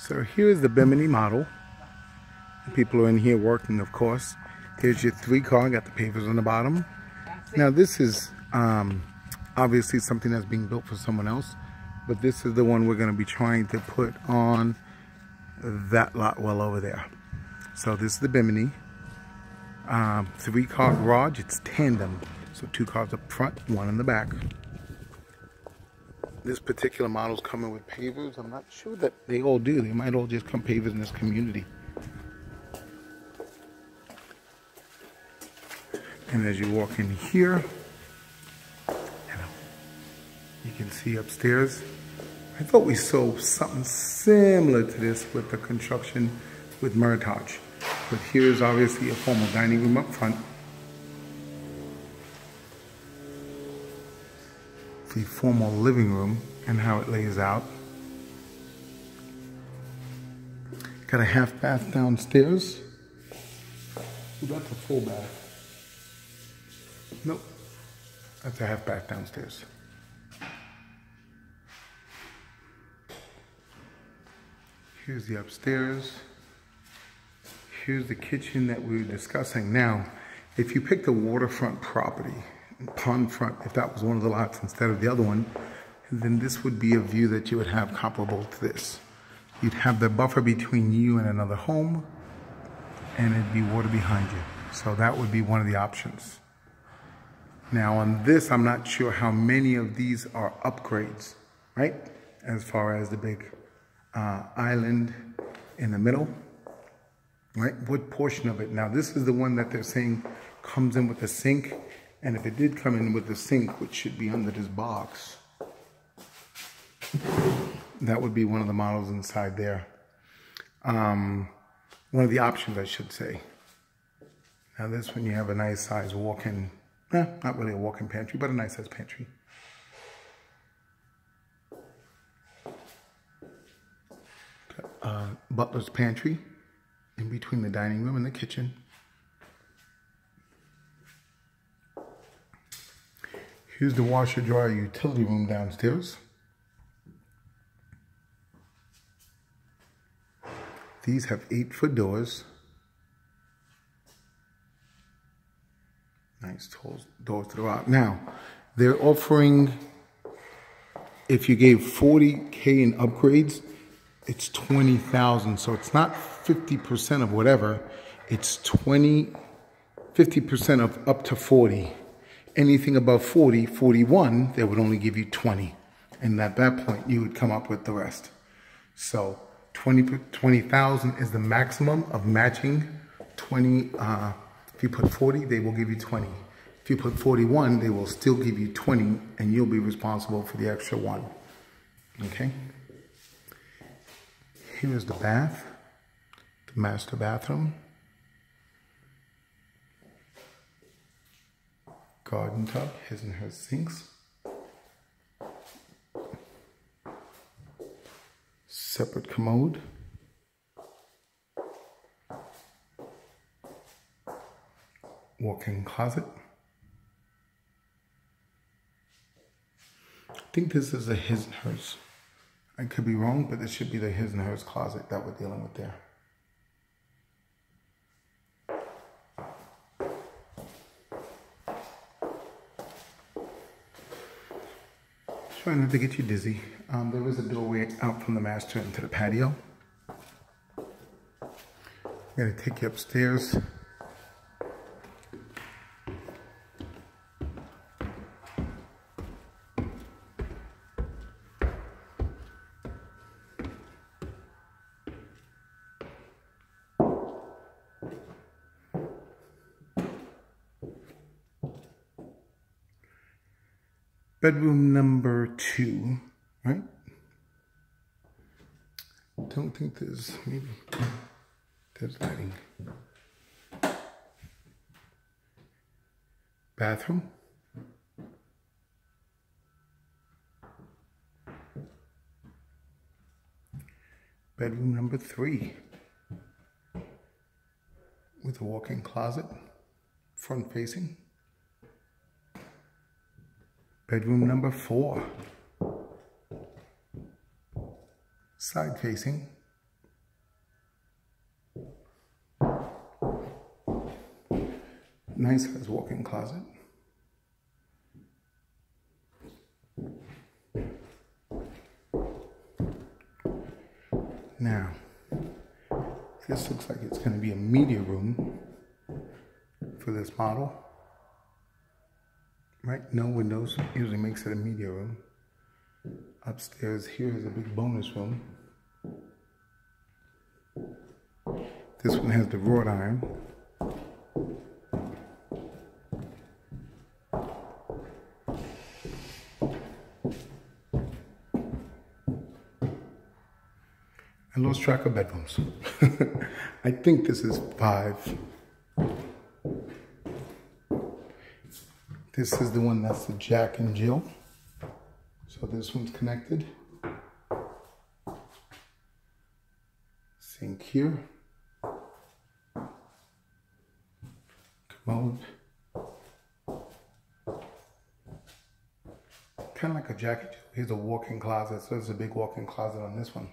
So here's the Bimini model. People are in here working, of course. Here's your three car, got the pavers on the bottom. Now this is um, obviously something that's being built for someone else, but this is the one we're gonna be trying to put on that lot well over there. So this is the Bimini. Um, three car garage, it's tandem. So two cars up front, one in the back. This particular model is coming with pavers. I'm not sure that they all do. They might all just come pavers in this community. And as you walk in here, you can see upstairs. I thought we saw something similar to this with the construction with Meritage. But here's obviously a formal dining room up front. The formal living room and how it lays out. Got a half bath downstairs. That's a full bath. Nope. That's a half bath downstairs. Here's the upstairs. Here's the kitchen that we were discussing. Now, if you picked a waterfront property, pond front, if that was one of the lots instead of the other one, then this would be a view that you would have comparable to this. You'd have the buffer between you and another home, and it'd be water behind you. So that would be one of the options. Now on this, I'm not sure how many of these are upgrades, right? As far as the big uh, island in the middle, right? What portion of it? Now this is the one that they're saying comes in with a sink. And if it did come in with the sink, which should be under this box, that would be one of the models inside there. Um, one of the options, I should say. Now this one, you have a nice size walk-in, eh, not really a walk-in pantry, but a nice size pantry. Uh, butler's pantry in between the dining room and the kitchen. Here's the washer dryer utility room downstairs. These have eight foot doors. Nice doors throughout. Now, they're offering, if you gave 40K in upgrades, it's 20,000. So it's not 50% of whatever. It's 20, 50% of up to 40. Anything above 40, 41, they would only give you 20. And at that point, you would come up with the rest. So 20,000 20, is the maximum of matching 20. Uh, if you put 40, they will give you 20. If you put 41, they will still give you 20 and you'll be responsible for the extra one. Okay? Here is the bath, the master bathroom. Garden tub, his and her sinks. Separate commode. Walk-in closet. I think this is a his and hers. I could be wrong, but this should be the his and hers closet that we're dealing with there. Trying not to get you dizzy. Um, there is a doorway out from the master into the patio. I'm gonna take you upstairs. Bedroom number two, right? Don't think there's maybe there's lighting. Bathroom. Bedroom number three with a walk-in closet, front facing. Bedroom number four. Side facing. Nice size walk-in closet. Now, this looks like it's going to be a media room for this model. Right? No windows. Usually makes it a media room. Upstairs here is a big bonus room. This one has the wrought iron. I lost track of bedrooms. I think this is five. This is the one that's the Jack and Jill. So this one's connected. Sink here. Commode. Kind of like a Jack. Here's a walk-in closet. So there's a big walk-in closet on this one.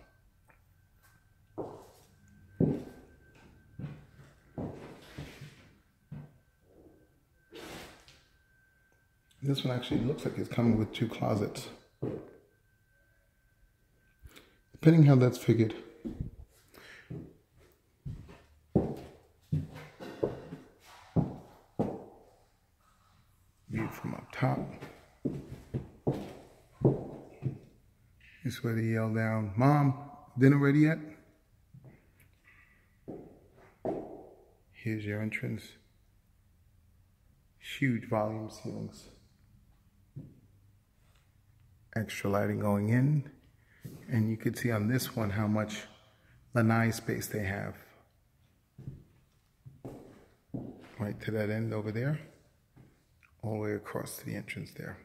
This one actually looks like it's coming with two closets. Depending how that's figured. View from up top. This where they yell down, Mom, dinner ready yet? Here's your entrance. Huge volume ceilings extra lighting going in. And you can see on this one how much lanai space they have. Right to that end over there, all the way across to the entrance there.